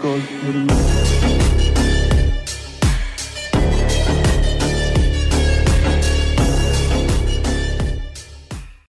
because you're mine.